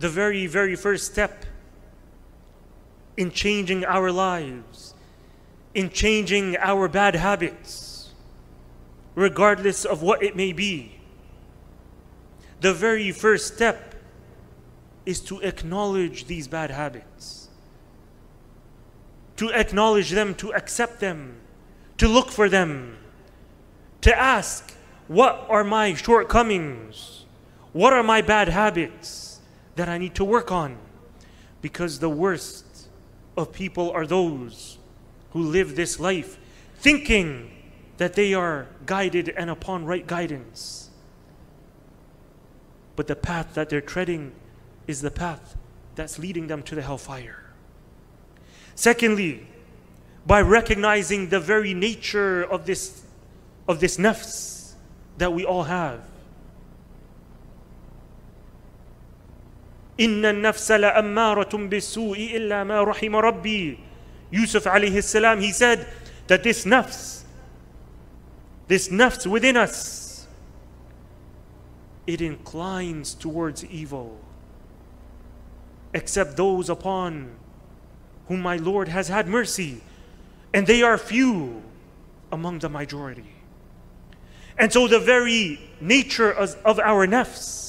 the very, very first step in changing our lives, in changing our bad habits, regardless of what it may be. The very first step is to acknowledge these bad habits, to acknowledge them, to accept them, to look for them, to ask, What are my shortcomings? What are my bad habits that I need to work on? Because the worst of people are those who live this life thinking that they are guided and upon right guidance. But the path that they're treading is the path that's leading them to the hellfire. Secondly, by recognizing the very nature of this, of this nafs that we all have. إن النفس لأمارة بالسوء إلا ما رحم ربي Yusuf alayhi salam, he said that this nafs, this nafs within us, it inclines towards evil, except those upon whom my Lord has had mercy, and they are few among the majority. And so, the very nature of, of our nafs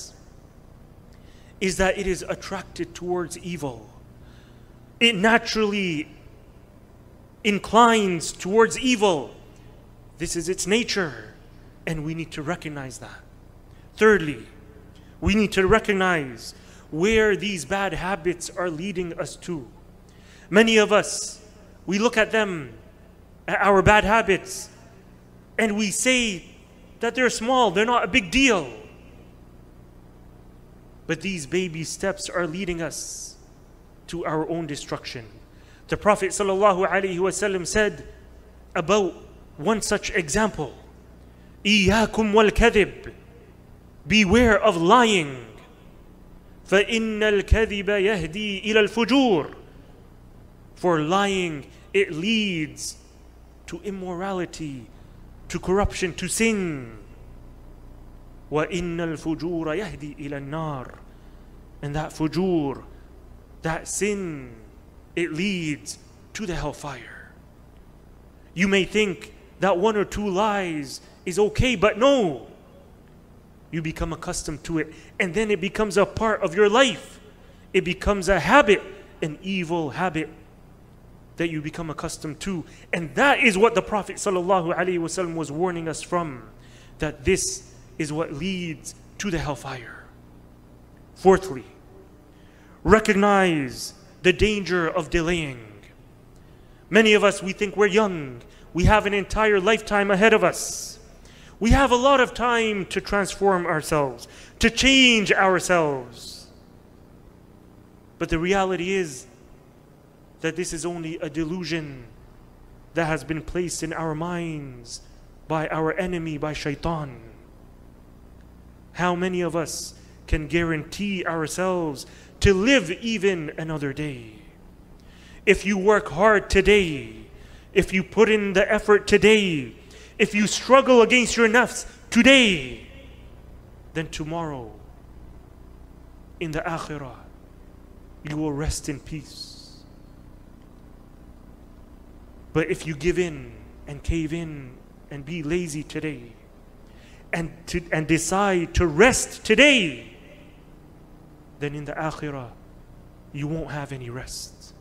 is that it is attracted towards evil. It naturally inclines towards evil. This is its nature, and we need to recognize that. Thirdly, we need to recognize where these bad habits are leading us to. Many of us, we look at them, at our bad habits, and we say that they're small, they're not a big deal. But these baby steps are leading us to our own destruction. The Prophet ﷺ said about one such example إياكم والكذب Beware of lying فإن الكذب يهدي إلى الفجور For lying it leads to immorality, to corruption, to sin. وإن الفجور يهدي إلى النار And that fujur, that sin it leads to the hellfire. You may think that one or two lies is okay, but no. You become accustomed to it, and then it becomes a part of your life. It becomes a habit, an evil habit that you become accustomed to. And that is what the Prophet ﷺ was warning us from that this is what leads to the hellfire. Fourthly, recognize the danger of delaying. Many of us, we think we're young. We have an entire lifetime ahead of us. We have a lot of time to transform ourselves, to change ourselves. But the reality is that this is only a delusion that has been placed in our minds by our enemy, by shaitan. How many of us can guarantee ourselves to live even another day. If you work hard today, if you put in the effort today, if you struggle against your nafs today, then tomorrow in the akhirah you will rest in peace. But if you give in and cave in and be lazy today and, to, and decide to rest today, then in the akhirah, you won't have any rest.